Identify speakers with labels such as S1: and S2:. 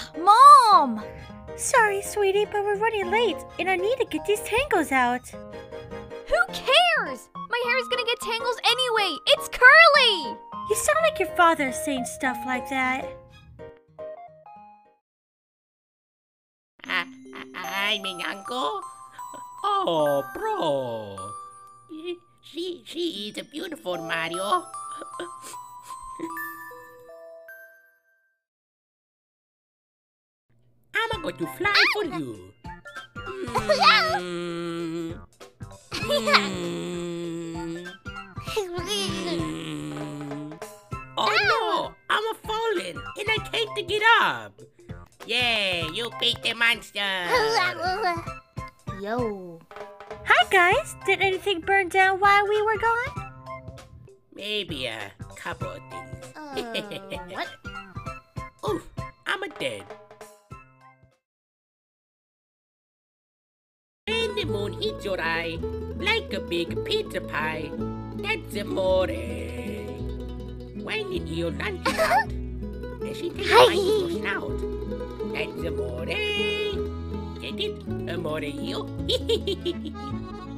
S1: Ah, home.
S2: Sorry, sweetie, but we're running late, and I need to get these tangles out.
S1: Who cares? My hair is gonna get tangles anyway. It's curly.
S2: You sound like your father saying stuff like that.
S3: I, I, I'm uncle. Oh, bro. She, she is a beautiful, Mario. I'm to fly for you. Mm. Mm. Mm. Oh no, I'm a fallen and I can't to get up. Yeah, you beat the monster.
S1: Yo.
S2: Hi, guys. Did anything burn down while we were gone?
S3: Maybe a couple of things.
S1: Uh, what?
S3: Oof, I'm a dead. The moon hits your eye, like a big pizza pie, that's amore. When the eel eh, lunges out, and she takes a bite of snout, that's amore. Eh, get it? Amore eel?